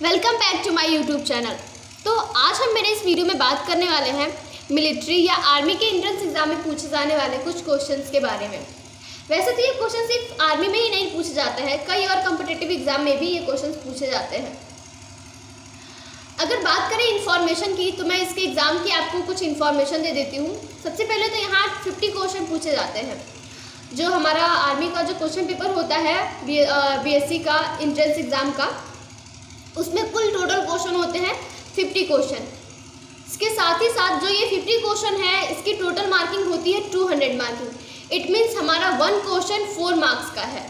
Welcome back to my YouTube channel. तो आज हम मेरे इस वीडियो में बात करने वाले हैं मिलिट्री या आर्मी के एंट्रेंस एग्ज़ाम में पूछे जाने वाले कुछ क्वेश्चंस के बारे में। वैसे तो ये क्वेश्चन सिर्फ़ आर्मी में ही नहीं पूछे जाते हैं, कई और कम्पिटेटिव एग्ज़ाम में भी ये क्वेश्चन पूछे जाते हैं। अगर बात करें इन्फॉर्मेशन की तो मैं इसके एग्ज़ाम की आपको कुछ इन्फॉर्मेशन दे देती हूँ। सबसे पहले तो यहाँ फिफ्टी क्वेश्चन पूछे जाते हैं। जो हमारा आर्मी का जो क्वेश्चन पेपर होता है बी एस का एंट्रेंस एग्ज़ाम का उसमें कुल टोटल क्वेश्चन होते हैं फिफ्टी क्वेश्चन इसके साथ ही साथ जो ये फिफ्टी क्वेश्चन है, इसकी टोटल मार्किंग होती है two hundred marking it means हमारा वन क्वेश्चन फोर मार्क्स का है.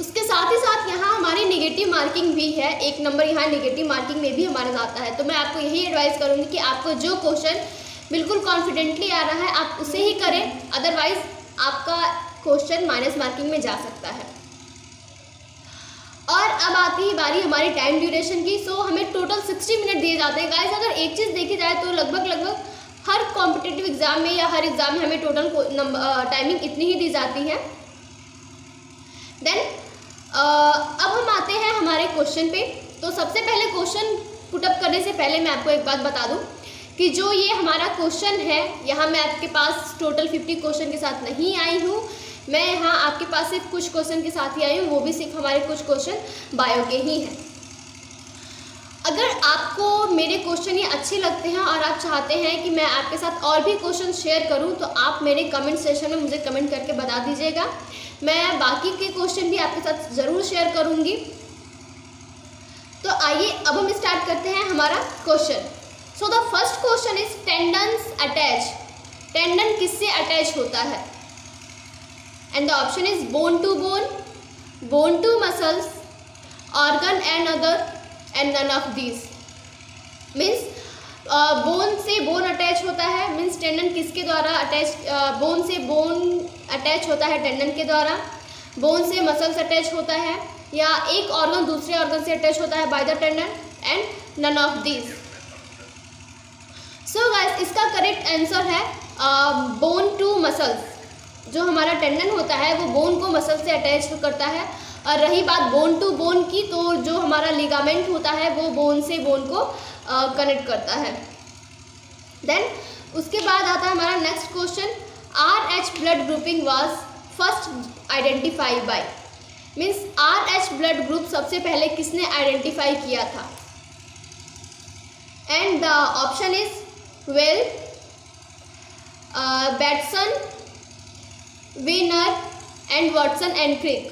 उसके साथ ही साथ यहाँ हमारी नेगेटिव मार्किंग भी है. एक नंबर यहाँ नेगेटिव मार्किंग में भी हमारा जाता है. तो मैं आपको यही एडवाइस करूँगी कि आपको जो क्वेश्चन बिल्कुल कॉन्फिडेंटली आ रहा है, आप उसे ही करें. अदरवाइज़ आपका क्वेश्चन माइनस मार्किंग में जा सकता है. आती है बारी हमारी टाइम ड्यूरेशन की सो हमें टोटल सिक्सटी मिनट दिए जाते हैं। गाइस अगर एक चीज़ देखी जाए तो लगभग लगभग हर कॉम्पिटिटिव एग्ज़ाम में या हर एग्ज़ाम में हमें टोटल टाइमिंग इतनी ही दी जाती है। देन अब हम आते हैं हमारे क्वेश्चन पे। तो सबसे पहले क्वेश्चन पुटअप करने से पहले मैं आपको एक बात बता दूँ कि जो ये हमारा क्वेश्चन है, यहाँ मैं आपके पास टोटल फिफ्टी क्वेश्चन के साथ नहीं आई हूँ। मैं यहाँ आपके पास सिर्फ़ कुछ क्वेश्चन के साथ ही आई हूँ, वो भी सिर्फ़ हमारे कुछ क्वेश्चन बायो के ही हैं। अगर आपको मेरे क्वेश्चन ये अच्छे लगते हैं और आप चाहते हैं कि मैं आपके साथ और भी क्वेश्चन शेयर करूँ तो आप मेरे कमेंट सेशन में मुझे कमेंट करके बता दीजिएगा। मैं बाकी के क्वेश्चन भी आपके साथ ज़रूर शेयर करूँगी। तो आइए, अब हम स्टार्ट करते हैं हमारा question so the first question is tendons attach tendon किससे अटैच होता है? And the option is bone to bone bone to muscles organ and other and none of this means bone से बोन अटैच होता है means tendon किसके द्वारा attach bone से bone attach होता है टेंडन के द्वारा? बोन से मसल्स अटैच होता है, या एक ऑर्गन दूसरे ऑर्गन से अटैच होता है by the tendon and none of these so guys इसका करेक्ट आंसर है बोन टू मसल्स जो हमारा टेंडन होता है, वो बोन को मसल से अटैच करता है। और रही बात बोन टू बोन की तो जो हमारा लिगामेंट होता है, वो बोन से बोन को कनेक्ट करता है। देन उसके बाद आता है हमारा next question R H blood grouping was first identify by means R H blood group सबसे पहले किसने आइडेंटिफाई किया था? And the option is well Bateson Wiener and Watson and Crick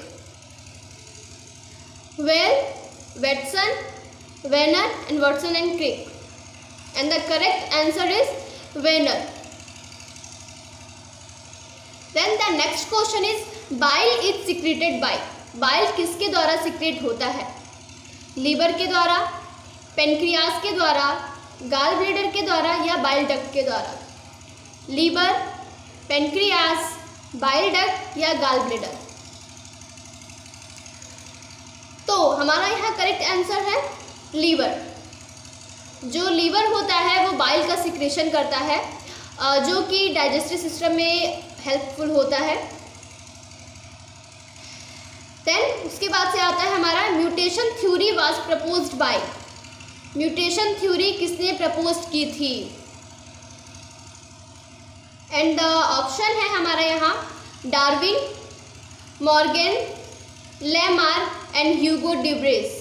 Well, Watson, Werner and Watson and Crick. And the correct answer is Werner. Then the next question is bile is secreted by. Bile किसके द्वारा secrete होता है liver के द्वारा pancreas के द्वारा bladder के द्वारा या बाइल डक्ट के द्वारा लीवर पेनक्रियास बाइल डक्ट या गाल ब्लेडर तो हमारा यहाँ करेक्ट आंसर है लीवर। जो लीवर होता है, वो बाइल का सिक्रेशन करता है जो कि डाइजेस्टिव सिस्टम में हेल्पफुल होता है। देन उसके बाद से आता है हमारा mutation theory was proposed by mutation theory किसने प्रपोज की थी? एंड ऑप्शन है हमारा यहाँ Darwin Morgan Lamarck and Hugo de Vries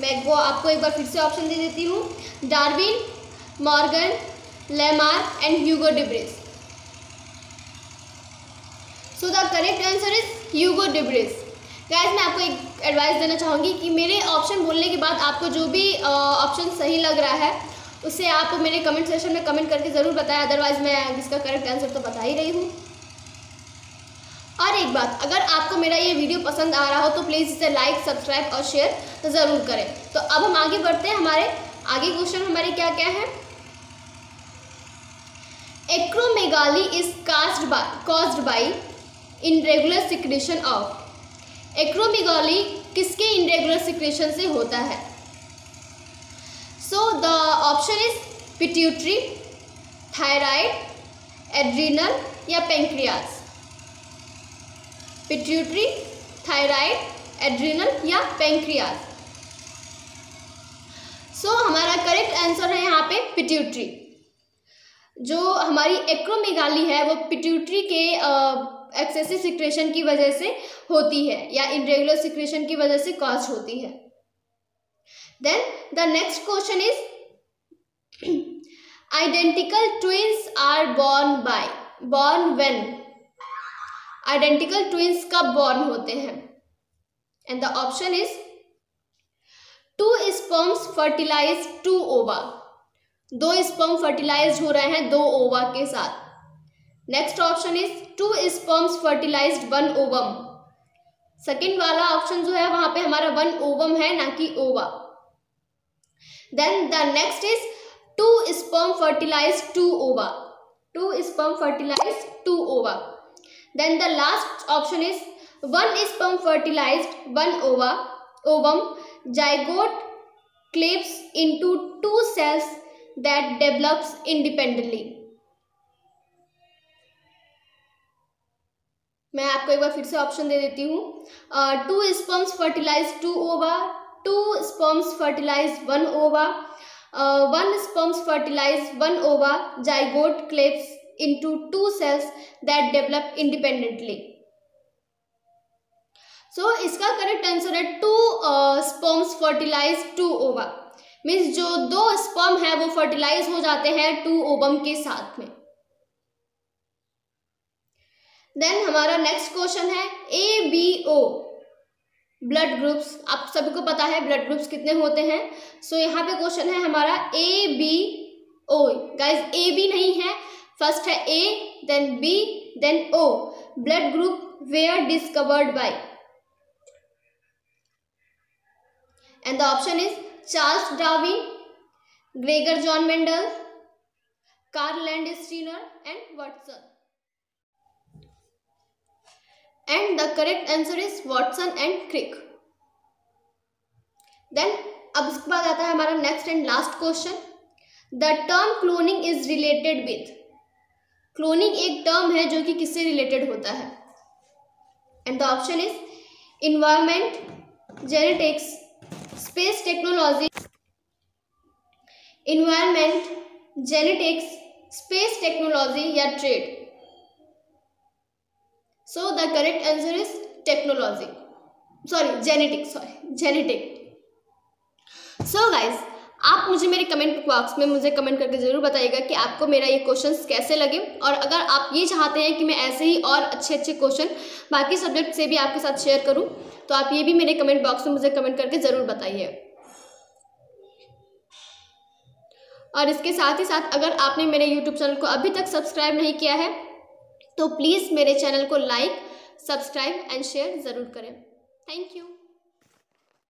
मैं वो आपको एक बार फिर से ऑप्शन दे देती हूँ. Darwin Morgan Lamarck and Hugo de Vries so the correct answer is Hugo de Vries guys मैं आपको एक एडवाइस देना चाहूँगी कि मेरे ऑप्शन बोलने के बाद आपको जो भी ऑप्शन सही लग रहा है उसे आप मेरे कमेंट सेक्शन में कमेंट करके ज़रूर बताएँ अदरवाइज़ मैं इसका करेक्ट आंसर तो बता ही रही हूँ। और एक बात, अगर आपको मेरा ये वीडियो पसंद आ रहा हो तो प्लीज़ इसे लाइक सब्सक्राइब और शेयर तो ज़रूर करें। तो अब हम आगे बढ़ते हैं, हमारे आगे क्वेश्चन हमारे क्या क्या है? Acromegaly is caused by caused by inregular secretion of acromegaly किसके इनरेगुलर सिक्रेशन से होता है? So the option is pituitary thyroid adrenal या पेंक्रियाज पिट्यूटरी थायराइड एड्रिनल या पेंक्रियाज सो so, हमारा करेक्ट आंसर है यहाँ पे पिट्यूटरी जो हमारी एक्रोमेगाली है वो पिट्यूटरी के एक्सेसिव सिक्रेशन की वजह से होती है या इनरेगुलर सिक्रेशन की वजह से कॉज होती है। Then the next question is identical twins are born by born when identical twins कब बॉर्न होते हैं? And the option is two sperms fertilize two ova दो स्पर्म फर्टिलाइज हो रहे हैं दो ओवा के साथ. Next option is two sperms fertilize one ovum second वाला ऑप्शन जो है, वहाँ पे हमारा वन ओवम है, ना कि ova then the next is two sperm fertilize two ova two sperm fertilize two ova then the last option is one sperm fertilized, one ova, ovum. Zygote clips into two cells that develops independently. मैं आपको एक बार फिर से option दे देती हूँ। Two sperms fertilize two ova two sperms fertilize one ova one sperms fertilize one ova zygote collapse into two cells that develop independently. So इसका correct answer है two sperms fertilize two ova means जो दो sperm है, वो fertilise हो जाते हैं to ओबम के साथ में. देन हमारा नेक्स्ट क्वेश्चन है A B O blood groups आप सभी को पता है ब्लड ग्रुप्स कितने होते हैं। सो so, यहाँ पे क्वेश्चन है हमारा A B O guys A B नहीं है। फ़र्स्ट है A then B then O blood group were discovered by and the option is Charles Darwin Gregor John Mendel Karl Landsteiner and Watson and the correct answer is Watson and Crick then अब इसके बाद आता है हमारा next and last question the term cloning is related with cloning एक term है जो कि किससे रिलेटेड होता है? And the option is environment genetics space technology environment genetics space technology या trade so the correct answer is technology sorry genetics sorry genetic so guys आप मुझे मेरे कमेंट बॉक्स में मुझे कमेंट करके ज़रूर बताइएगा कि आपको मेरा ये क्वेश्चंस कैसे लगे और अगर आप ये चाहते हैं कि मैं ऐसे ही और अच्छे अच्छे क्वेश्चन बाकी सब्जेक्ट से भी आपके साथ शेयर करूँ तो आप ये भी मेरे कमेंट बॉक्स में मुझे कमेंट करके ज़रूर बताइए। और इसके साथ ही साथ अगर आपने मेरे यूट्यूब चैनल को अभी तक सब्सक्राइब नहीं किया है तो प्लीज़ मेरे चैनल को लाइक सब्सक्राइब एंड शेयर ज़रूर करें। Thank you.